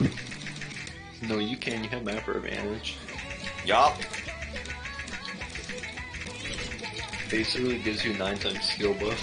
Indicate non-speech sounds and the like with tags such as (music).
(laughs) No, you can. You have mapper advantage. Yup. Basically gives you 9 times skill buff.